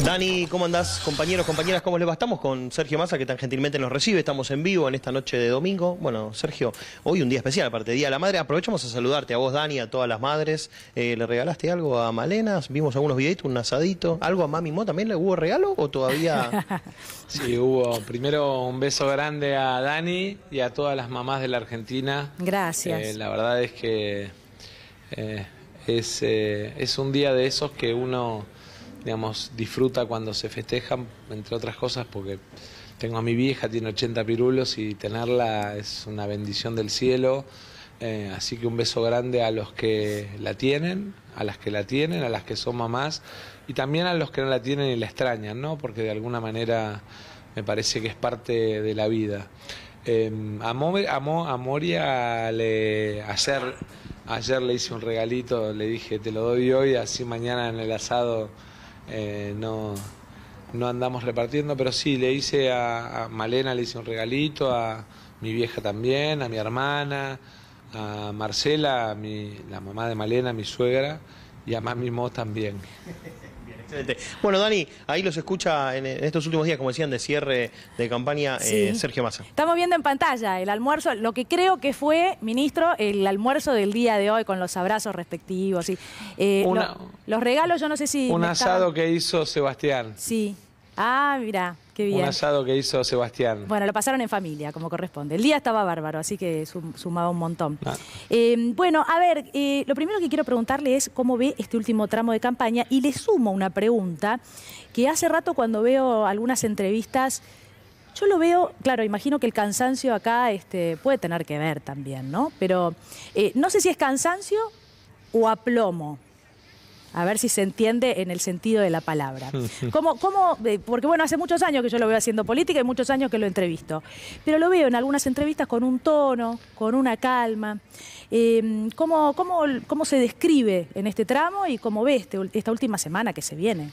Dani, ¿cómo andás? Compañeros, compañeras, ¿cómo les va? Estamos con Sergio Massa, que tan gentilmente nos recibe. Estamos en vivo en esta noche de domingo. Bueno, Sergio, hoy un día especial, aparte de Día de la Madre. Aprovechamos a saludarte a vos, Dani, a todas las madres. Eh, ¿Le regalaste algo a Malenas? Vimos algunos videitos, un asadito. ¿Algo a Mami Mo también le hubo regalo o todavía...? Sí, hubo primero un beso grande a Dani y a todas las mamás de la Argentina. Gracias. Eh, la verdad es que eh, es, eh, es un día de esos que uno, digamos, disfruta cuando se festejan, entre otras cosas, porque tengo a mi vieja, tiene 80 pirulos y tenerla es una bendición del cielo. Eh, así que un beso grande a los que la tienen, a las que la tienen, a las que son mamás y también a los que no la tienen y la extrañan, ¿no? Porque de alguna manera me parece que es parte de la vida. Eh, a, Mo- a Mo- a Moria le, ayer, ayer le hice un regalito, le dije te lo doy hoy, así mañana en el asado eh, no, no andamos repartiendo, pero sí, le hice a, Malena, le hice un regalito, a mi vieja también, a mi hermana, a Marcela, a mi, la mamá de Malena, mi suegra, y a Mami Mo también. Excelente. Bueno, Dani, ahí los escucha en, en estos últimos días, como decían, de cierre de campaña, eh. Sergio Massa. Estamos viendo en pantalla el almuerzo, lo que creo que fue, ministro, el almuerzo del día de hoy con los abrazos respectivos. Y, eh, Una- lo- los regalos, yo no sé si... Un asado estaban- que hizo Sebastián. Sí. Ah, mira, qué Un bien. asado que hizo Sebastián. Bueno, lo pasaron en familia, como corresponde. El día estaba bárbaro, así que sum- sumaba un montón. Ah. Eh, bueno, a ver, eh, lo primero que quiero preguntarle es cómo ve este último tramo de campaña y le sumo una pregunta que hace rato cuando veo algunas entrevistas, yo lo veo, claro, imagino que el cansancio acá este, puede tener que ver también, ¿no? Pero eh, no sé si es cansancio o aplomo. A ver si se entiende en el sentido de la palabra. ¿Cómo, cómo, eh, porque bueno, hace muchos años que yo lo veo haciendo política y muchos años que lo entrevisto. Pero lo veo en algunas entrevistas con un tono, con una calma. Eh, ¿cómo, cómo, cómo se describe en este tramo y cómo ve este esta última semana que se viene?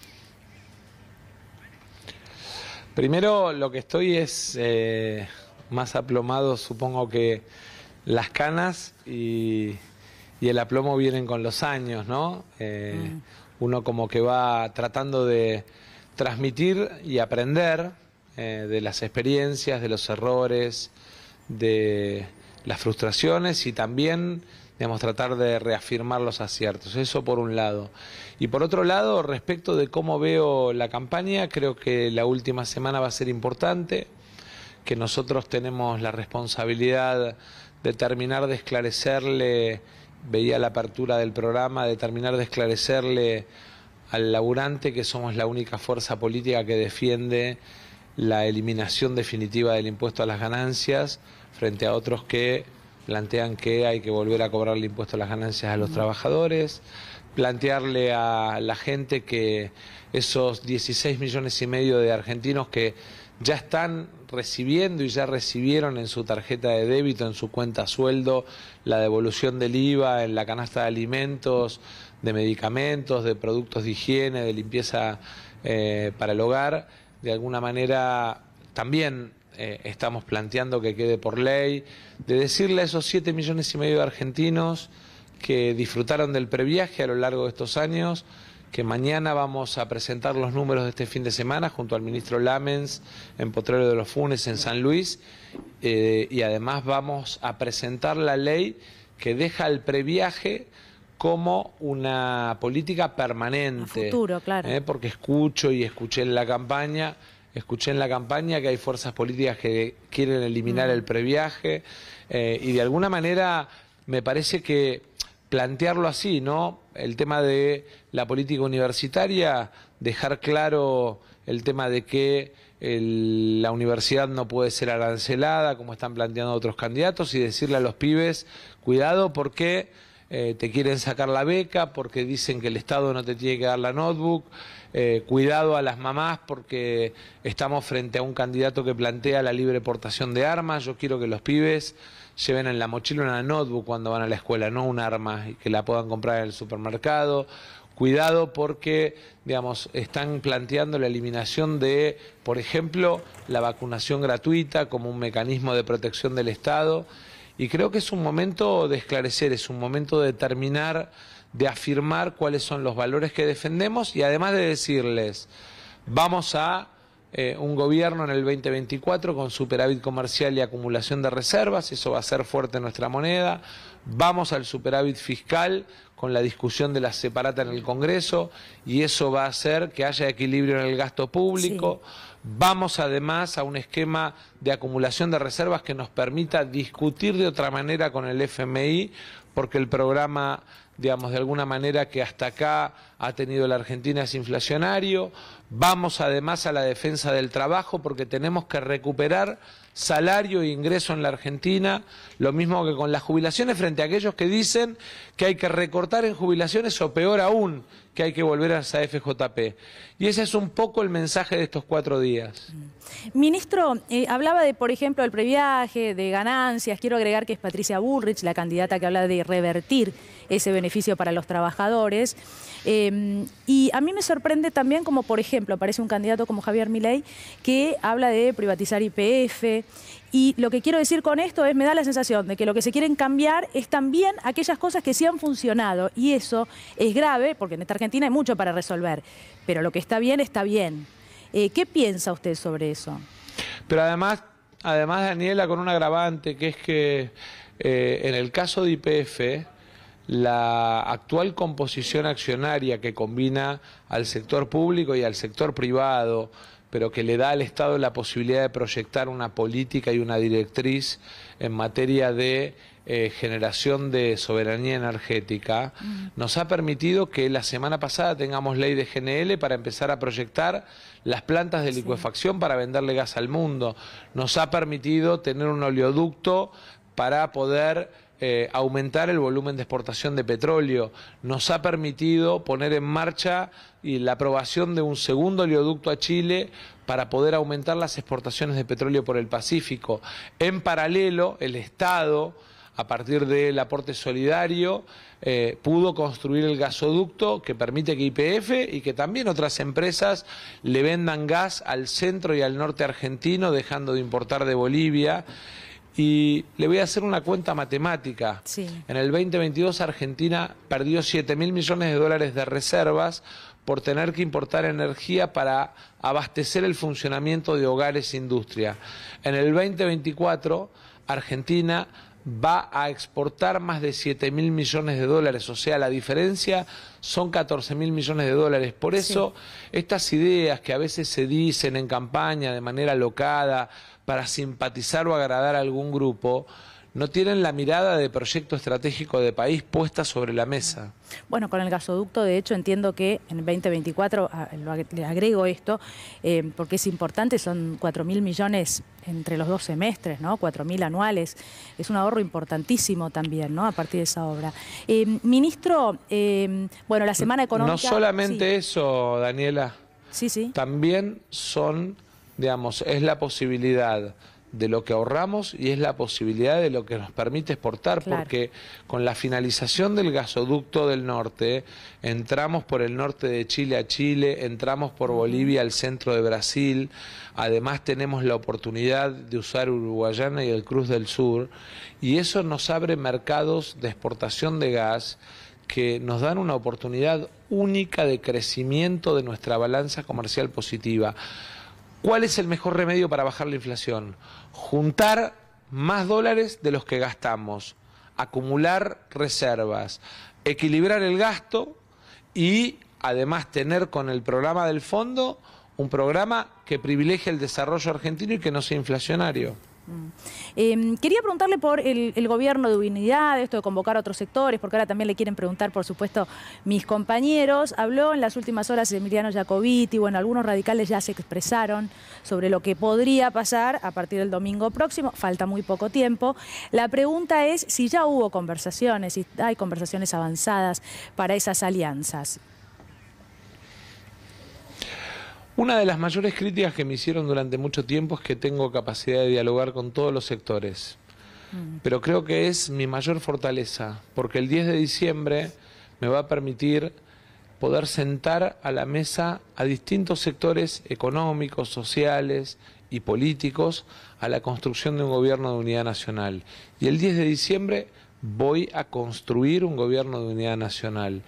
Primero lo que estoy es eh, más aplomado, supongo que las canas y, y el aplomo vienen con los años, ¿no? Eh, Uno como que va tratando de transmitir y aprender eh, de las experiencias, de los errores, de las frustraciones y también digamos, tratar de reafirmar los aciertos. Eso por un lado. Y por otro lado, respecto de cómo veo la campaña, creo que la última semana va a ser importante, que nosotros tenemos la responsabilidad de terminar de esclarecerle, veía la apertura del programa, de terminar de esclarecerle al laburante que somos la única fuerza política que defiende la eliminación definitiva del impuesto a las ganancias frente a otros que plantean que hay que volver a cobrar el impuesto a las ganancias a los trabajadores, plantearle a la gente que esos 16 millones y medio de argentinos que ya están recibiendo y ya recibieron en su tarjeta de débito, en su cuenta sueldo, la devolución del IVA en la canasta de alimentos, de medicamentos, de productos de higiene, de limpieza eh, para el hogar, de alguna manera también eh, estamos planteando que quede por ley, de decirle a esos 7 millones y medio de argentinos que disfrutaron del previaje a lo largo de estos años, que mañana vamos a presentar los números de este fin de semana junto al ministro Lamens en Potrero de los Funes en San Luis eh, y además vamos a presentar la ley que deja el previaje como una política permanente. A futuro, claro. ¿eh? porque escucho y escuché en la campaña, escuché en la campaña que hay fuerzas políticas que quieren eliminar el previaje eh, y de alguna manera me parece que plantearlo así, ¿no? El tema de la política universitaria, dejar claro el tema de que el- la universidad no puede ser arancelada, como están planteando otros candidatos, y decirle a los pibes, cuidado porque eh, te quieren sacar la beca, porque dicen que el Estado no te tiene que dar la notebook, eh, cuidado a las mamás porque estamos frente a un candidato que plantea la libre portación de armas, yo quiero que los pibes lleven en la mochila una notebook cuando van a la escuela, no un arma, y que la puedan comprar en el supermercado. Cuidado porque, digamos, están planteando la eliminación de, por ejemplo, la vacunación gratuita como un mecanismo de protección del Estado. Y creo que es un momento de esclarecer, es un momento de terminar de afirmar cuáles son los valores que defendemos y además de decirles, Vamos a eh, un gobierno en el 2024 con superávit comercial y acumulación de reservas, eso va a ser fuerte nuestra moneda. Vamos al superávit fiscal con la discusión de la separata en el Congreso y eso va a hacer que haya equilibrio en el gasto público. Vamos además a un esquema de acumulación de reservas que nos permita discutir de otra manera con el FMI, porque el programa, digamos, de alguna manera que hasta acá ha tenido la Argentina es inflacionario. Vamos además a la defensa del trabajo, porque tenemos que recuperar salario e ingreso en la Argentina, lo mismo que con las jubilaciones, frente a aquellos que dicen que hay que recortar en jubilaciones o peor aún, que hay que volver a esa FJP. Y ese es un poco el mensaje de estos cuatro días. Ministro, eh, hablaba de, por ejemplo, el previaje, de ganancias. Quiero agregar que es Patricia Bullrich, la candidata que habla de revertir ese beneficio para los trabajadores. Eh, y a mí me sorprende también como, por ejemplo, aparece un candidato como Javier Milei que habla de privatizar IPF. Y lo que quiero decir con esto es, me da la sensación de que lo que se quieren cambiar es también aquellas cosas que sí han funcionado. Y eso es grave, porque en esta Argentina hay mucho para resolver. Pero lo que está bien, está bien. Eh, ¿Qué piensa usted sobre eso? Pero además, además Daniela, con un agravante, que es que eh, en el caso de IPF, la actual composición accionaria que combina al sector público y al sector privado, pero que le da al Estado la posibilidad de proyectar una política y una directriz en materia de eh, generación de soberanía energética, mm. nos ha permitido que la semana pasada tengamos ley de GNL para empezar a proyectar las plantas de licuefacción para venderle gas al mundo. Nos ha permitido tener un oleoducto para poder eh, aumentar el volumen de exportación de petróleo. Nos ha permitido poner en marcha y la aprobación de un segundo oleoducto a Chile para poder aumentar las exportaciones de petróleo por el Pacífico. En paralelo, el Estado a partir del aporte solidario, eh, pudo construir el gasoducto que permite que IPF y que también otras empresas le vendan gas al centro y al norte argentino, dejando de importar de Bolivia. Y le voy a hacer una cuenta matemática. En el 2022 Argentina perdió 7 mil millones de dólares de reservas por tener que importar energía para abastecer el funcionamiento de hogares e industria. En el 2024 Argentina va a exportar más de 7 mil millones de dólares, o sea, la diferencia son 14 mil millones de dólares. Por eso, estas ideas que a veces se dicen en campaña de manera locada para simpatizar o agradar a algún grupo, no tienen la mirada de proyecto estratégico de país puesta sobre la mesa. Bueno, con el gasoducto, de hecho, entiendo que en 2024, ah, le agrego esto, eh, porque es importante, son 4 mil millones entre los dos semestres, ¿no? 4 mil anuales. Es un ahorro importantísimo también, ¿no? A partir de esa obra. Eh, ministro, eh, bueno, la Semana Económica... No solamente eso, Daniela. Sí, sí. También son, digamos, es la posibilidad de lo que ahorramos y es la posibilidad de lo que nos permite exportar, porque con la finalización del gasoducto del norte, entramos por el norte de Chile a Chile, entramos por Bolivia al centro de Brasil, además tenemos la oportunidad de usar Uruguayana y el Cruz del Sur, y eso nos abre mercados de exportación de gas que nos dan una oportunidad única de crecimiento de nuestra balanza comercial positiva. ¿Cuál es el mejor remedio para bajar la inflación? Juntar más dólares de los que gastamos, acumular reservas, equilibrar el gasto y además tener con el programa del fondo un programa que privilegie el desarrollo argentino y que no sea inflacionario. Em, quería preguntarle por el, gobierno de unidad, esto de convocar a otros sectores, porque ahora también le quieren preguntar, por supuesto, mis compañeros. Habló en las últimas horas Emiliano Jacobiti, bueno, algunos radicales ya se expresaron sobre lo que podría pasar a partir del domingo próximo. Falta muy poco tiempo. La pregunta es si ya hubo conversaciones, si hay conversaciones avanzadas para esas alianzas. Una de las mayores críticas que me hicieron durante mucho tiempo es que tengo capacidad de dialogar con todos los sectores. Mm. Pero creo que es mi mayor fortaleza, porque el 10 de diciembre me va a permitir poder sentar a la mesa a distintos sectores económicos, sociales y políticos a la construcción de un gobierno de unidad nacional. Y el 10 de diciembre voy a construir un gobierno de unidad nacional.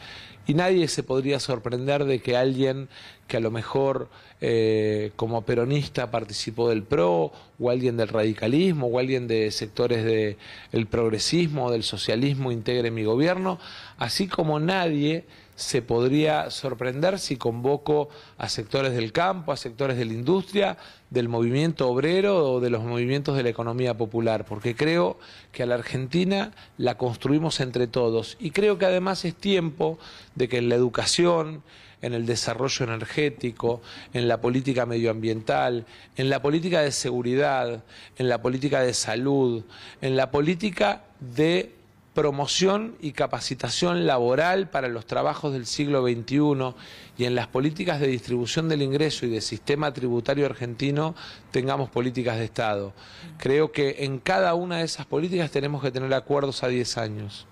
Y nadie se podría sorprender de que alguien que a lo mejor eh, como peronista participó del PRO, o alguien del radicalismo, o alguien de sectores del progresismo del socialismo integre mi gobierno, así como nadie se podría sorprender si convoco a sectores del campo, a sectores de la industria, del movimiento obrero o de los movimientos de la economía popular, porque creo que a la Argentina la construimos entre todos. Y creo que además es tiempo de que en la educación, en el desarrollo energético, en la política medioambiental, en la política de seguridad, en la política de salud, en la política de promoción y capacitación laboral para los trabajos del siglo XXI y en las políticas de distribución del ingreso y del sistema tributario argentino tengamos políticas de Estado. Creo que en cada una de esas políticas tenemos que tener acuerdos a 10 años.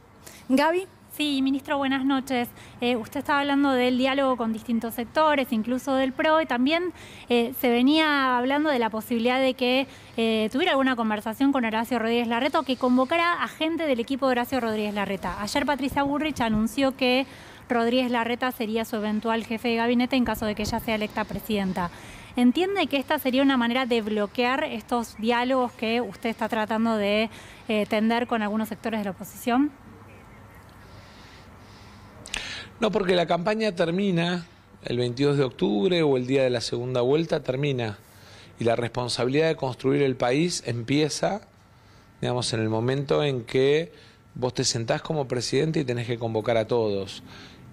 Gaby. Sí, ministro, buenas noches. Eh, usted estaba hablando del diálogo con distintos sectores, incluso del PRO, y también eh, se venía hablando de la posibilidad de que eh, tuviera alguna conversación con Horacio Rodríguez Larreta o que convocara a gente del equipo de Horacio Rodríguez Larreta. Ayer Patricia Burrich anunció que Rodríguez Larreta sería su eventual jefe de gabinete en caso de que ella sea electa presidenta. ¿Entiende que esta sería una manera de bloquear estos diálogos que usted está tratando de tender con algunos sectores de la oposición? No, porque la campaña termina el 22 de octubre o el día de la segunda vuelta termina y la responsabilidad de construir el país empieza, digamos, en el momento en que vos te sentás como presidente y tenés que convocar a todos.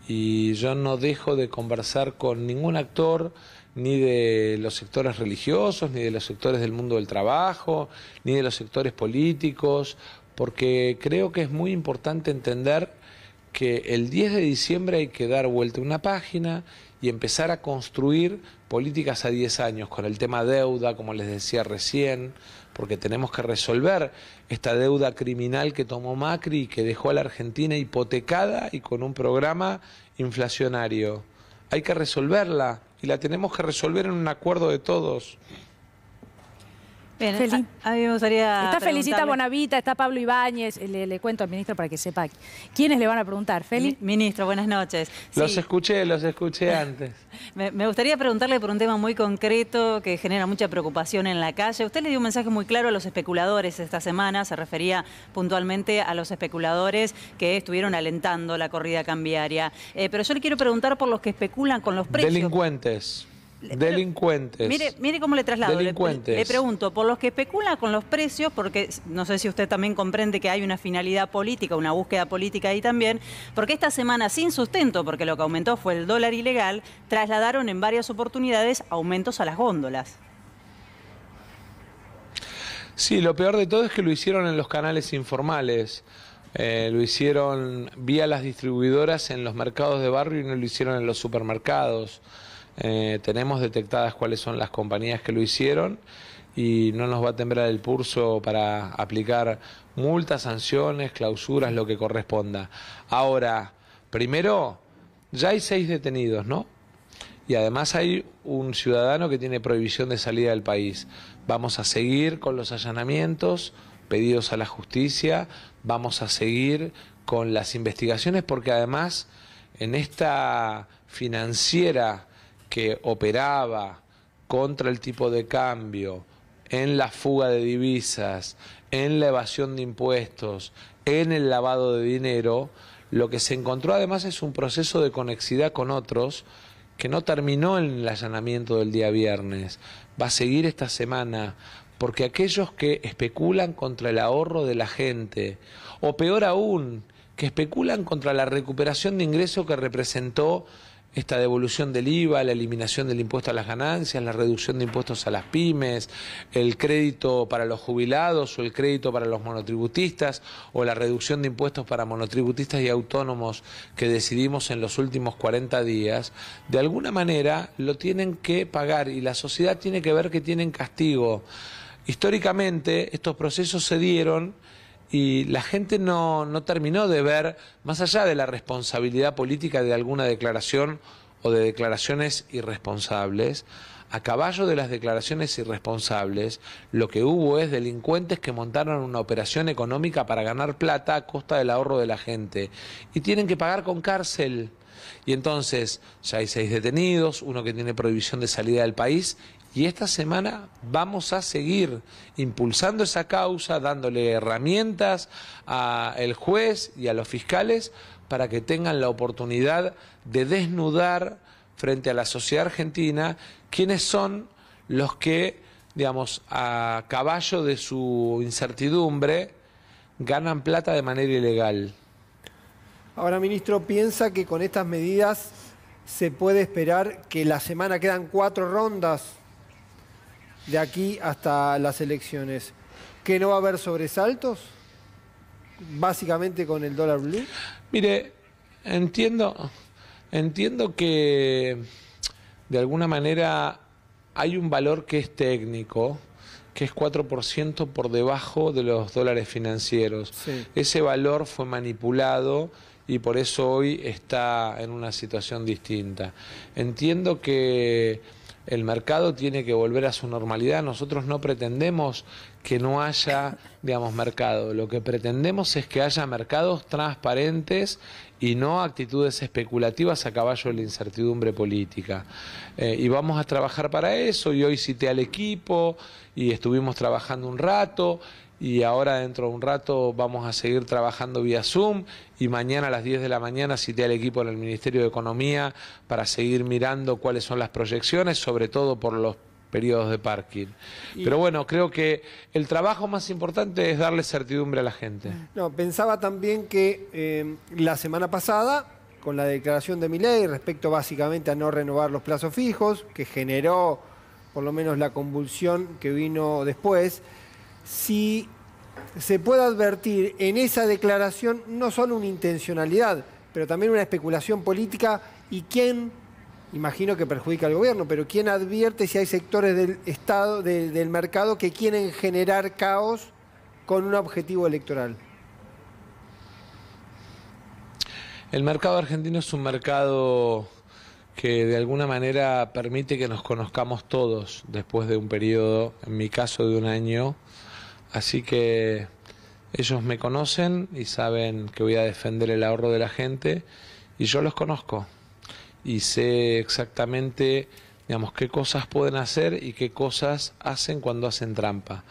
Y yo no dejo de conversar con ningún actor, ni de los sectores religiosos, ni de los sectores del mundo del trabajo, ni de los sectores políticos, porque creo que es muy importante entender que el 10 de diciembre hay que dar vuelta una página y empezar a construir políticas a 10 años con el tema deuda, como les decía recién, porque tenemos que resolver esta deuda criminal que tomó Macri y que dejó a la Argentina hipotecada y con un programa inflacionario. Hay que resolverla y la tenemos que resolver en un acuerdo de todos. Bien, a, mí me gustaría. Está Felicita Bonavita, está Pablo Ibáñez. Le, cuento al ministro para que sepa quiénes le van a preguntar. Feli. Ministro, buenas noches. Los escuché, los escuché antes. me, gustaría preguntarle por un tema muy concreto que genera mucha preocupación en la calle. Usted le dio un mensaje muy claro a los especuladores esta semana. Se refería puntualmente a los especuladores que estuvieron alentando la corrida cambiaria. Eh, pero yo le quiero preguntar por los que especulan con los precios. Delincuentes. Delincuentes. Mire, mire cómo le traslado. Delincuentes. Le, pregunto, por los que especulan con los precios, porque no sé si usted también comprende que hay una finalidad política, una búsqueda política ahí también, porque esta semana sin sustento, porque lo que aumentó fue el dólar ilegal, trasladaron en varias oportunidades aumentos a las góndolas. Sí, lo peor de todo es que lo hicieron en los canales informales. Eh, lo hicieron vía las distribuidoras en los mercados de barrio y no lo hicieron en los supermercados. Eh, tenemos detectadas cuáles son las compañías que lo hicieron y no nos va a temblar el pulso para aplicar multas, sanciones, clausuras, lo que corresponda. Ahora, primero, ya hay seis detenidos, ¿no? Y además hay un ciudadano que tiene prohibición de salida del país. Vamos a seguir con los allanamientos pedidos a la justicia, vamos a seguir con las investigaciones porque además en esta financiera que operaba contra el tipo de cambio, en la fuga de divisas, en la evasión de impuestos, en el lavado de dinero, lo que se encontró además es un proceso de conexidad con otros que no terminó en el allanamiento del día viernes, va a seguir esta semana, porque aquellos que especulan contra el ahorro de la gente, o peor aún, que especulan contra la recuperación de ingresos que representó esta devolución del IVA, la eliminación del impuesto a las ganancias, la reducción de impuestos a las pymes, el crédito para los jubilados o el crédito para los monotributistas o la reducción de impuestos para monotributistas y autónomos que decidimos en los últimos 40 días, de alguna manera lo tienen que pagar y la sociedad tiene que ver que tienen castigo. Históricamente estos procesos se dieron y la gente no, no terminó de ver, más allá de la responsabilidad política de alguna declaración o de declaraciones irresponsables, a caballo de las declaraciones irresponsables, lo que hubo es delincuentes que montaron una operación económica para ganar plata a costa del ahorro de la gente. Y tienen que pagar con cárcel. Y entonces ya hay seis detenidos, uno que tiene prohibición de salida del país y esta semana vamos a seguir impulsando esa causa, dándole herramientas al juez y a los fiscales para que tengan la oportunidad de desnudar frente a la sociedad argentina quiénes son los que, digamos, a caballo de su incertidumbre, ganan plata de manera ilegal. Ahora, ministro, ¿piensa que con estas medidas se puede esperar que la semana quedan cuatro rondas de aquí hasta las elecciones, que no va a haber sobresaltos, básicamente con el dólar blue? Mire, entiendo, entiendo que de alguna manera hay un valor que es técnico, que es 4% por debajo de los dólares financieros. Ese valor fue manipulado y por eso hoy está en una situación distinta. Entiendo que el mercado tiene que volver a su normalidad. Nosotros no pretendemos que no haya, digamos, mercado. Lo que pretendemos es que haya mercados transparentes y no actitudes especulativas a caballo de la incertidumbre política. Eh, y vamos a trabajar para eso. Y hoy cité al equipo y estuvimos trabajando un rato y ahora dentro de un rato vamos a seguir trabajando vía Zoom y mañana a las 10 de la mañana cité al equipo en el Ministerio de Economía para seguir mirando cuáles son las proyecciones, sobre todo por los periodos de parking. Pero bueno, creo que el trabajo más importante es darle certidumbre a la gente. No, pensaba también que eh, la semana pasada, con la declaración de mi ley respecto básicamente a no renovar los plazos fijos, que generó por lo menos la convulsión que vino después, si se puede advertir en esa declaración no solo una intencionalidad, pero también una especulación política y quién, imagino que perjudica al gobierno, pero quién advierte si hay sectores del Estado, del mercado que quieren generar caos con un objetivo electoral. El mercado argentino es un mercado que de alguna manera permite que nos conozcamos todos después de un periodo, en mi caso de un año, Así que ellos me conocen y saben que voy a defender el ahorro de la gente y yo los conozco y sé exactamente digamos qué cosas pueden hacer y qué cosas hacen cuando hacen trampa.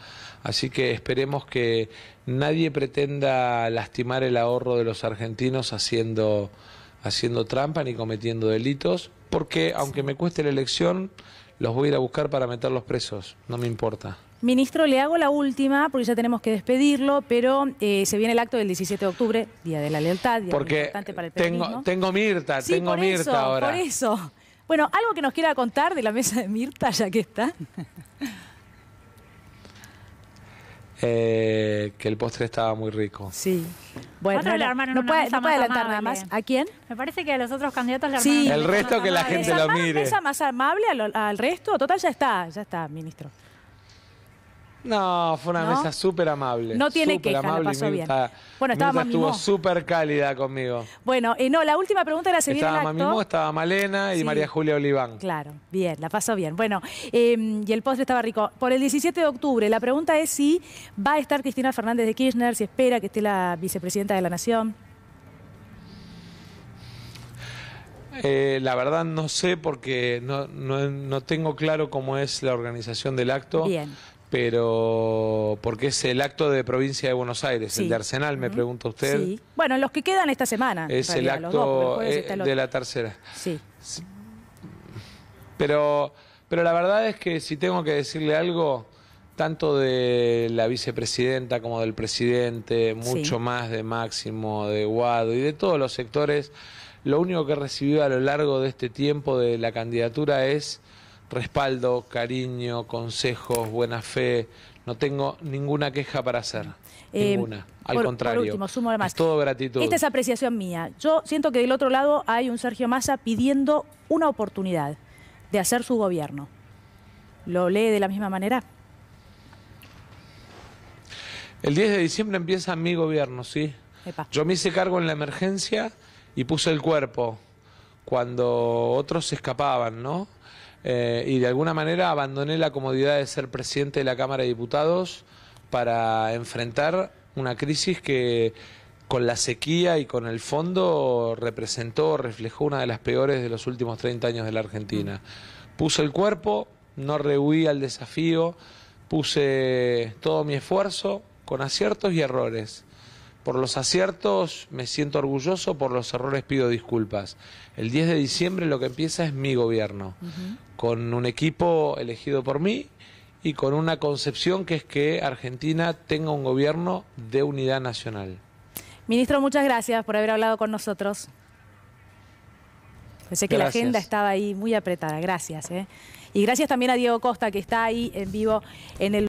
Así que esperemos que nadie pretenda lastimar el ahorro de los argentinos haciendo haciendo trampa ni cometiendo delitos, porque aunque me cueste la elección, los voy a ir a buscar para meterlos presos, no me importa. Ministro, le hago la última, porque ya tenemos que despedirlo, pero eh, se viene el acto del 17 de octubre, Día de la Lealtad, día porque importante para el Tengo, tengo Mirta, tengo Mirta ahora. Por eso. Bueno, algo que nos quiera contar de la mesa de Mirta, ya que está. Eh, que el postre estaba muy rico. Sí. Bueno, no, puede, adelantar nada más. ¿A quién? Me parece que a los otros candidatos le sí. El resto que la gente lo mire. ¿Una mesa más amable al, al resto? Total, ya está, ya está, ministro. No, fue una mesa súper amable. No tiene que queja, pasó bien. Bueno, estaba estuvo súper cálida conmigo. Bueno, eh, no, la última pregunta era si viene el acto. Mamimó, estaba Malena y María Julia Oliván. Claro, bien, la pasó bien. Bueno, em, y el postre estaba rico. Por el 17 de octubre, la pregunta es si va a estar Cristina Fernández de Kirchner, si espera que esté la vicepresidenta de la Nación. Eh, la verdad no sé porque no, no, tengo claro cómo es la organización del acto. Bien pero porque es el acto de provincia de Buenos Aires, el de Arsenal, me pregunta usted. Sí. Bueno, los que quedan esta semana. Es el acto eh, de la tercera. Sí. Pero, pero la verdad es que si tengo que decirle algo, tanto de la vicepresidenta como del presidente, mucho más de Máximo, de Guado y de todos los sectores, lo único que recibió a lo largo de este tiempo de la candidatura es respaldo, cariño, consejos, buena fe. No tengo ninguna queja para hacer. Eh, ninguna. Al contrario. Por último, sumo además. Es todo gratitud. Esta es apreciación mía. Yo siento que del otro lado hay un Sergio Massa pidiendo una oportunidad de hacer su gobierno. ¿Lo lee de la misma manera? El 10 de diciembre empieza mi gobierno, sí. Yo me hice cargo en la emergencia y puse el cuerpo cuando otros se escapaban, ¿no? Eh, y de alguna manera abandoné la comodidad de ser presidente de la Cámara de Diputados para enfrentar una crisis que con la sequía y con el fondo representó, reflejó una de las peores de los últimos 30 años de la Argentina. Puse el cuerpo, no rehuí al desafío, puse todo mi esfuerzo con aciertos y errores. Por los aciertos me siento orgulloso, por los errores pido disculpas. El 10 de diciembre lo que empieza es mi gobierno, con un equipo elegido por mí y con una concepción que es que Argentina tenga un gobierno de unidad nacional. Ministro, muchas gracias por haber hablado con nosotros. Pensé que la agenda estaba ahí muy apretada. Gracias. ¿eh? Y gracias también a Diego Costa, que está ahí en vivo en el...